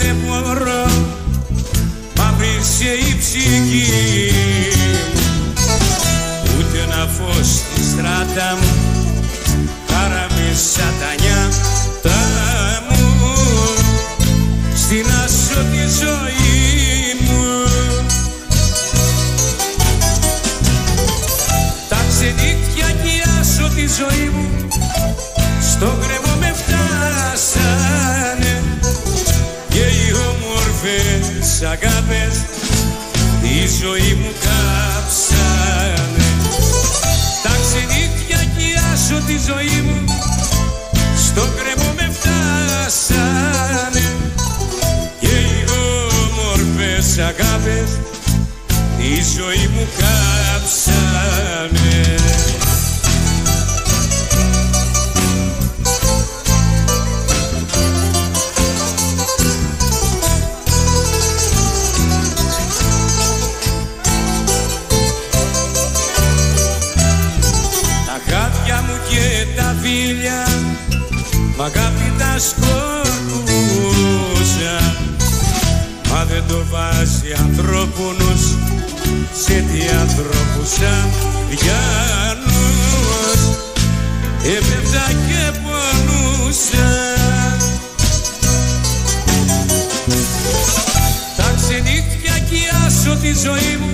δεν μπορώ. Μαύρη σε η ψυχή Ούτε να φως στη στράτα μου. Χάραμε τα μου. Στην άσο τη ζωή μου. Τα και τη ζωή μου. Όμορφες αγάπες η ζωή μου κάψανε. Τα ξενύχια κι η άσο τη ζωή μου Στο κρεμό με φτάσανε. Και οι όμορφες αγάπες η ζωή μου κάψανε Μ' αγάπη τα σκορπούσα Μα δεν το βάζει ανθρώπινος Σε τι ανθρώπους σαν Γιάννους Έπεφτα και πονούσα. Τα ξενύχια κι η άσο τη ζωή μου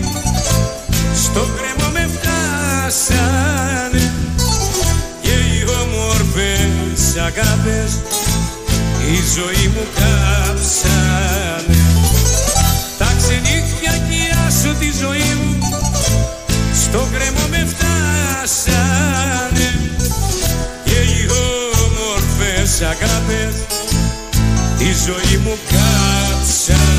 Στο κρεμό με φτάσανε αγάπες Η ζωή μου κάψανε. Τα ξενύχια κι η άσο τη ζωή μου Στο κρεμό με φτάσανε. Και οι όμορφες αγάπες Η ζωή μου κάψανε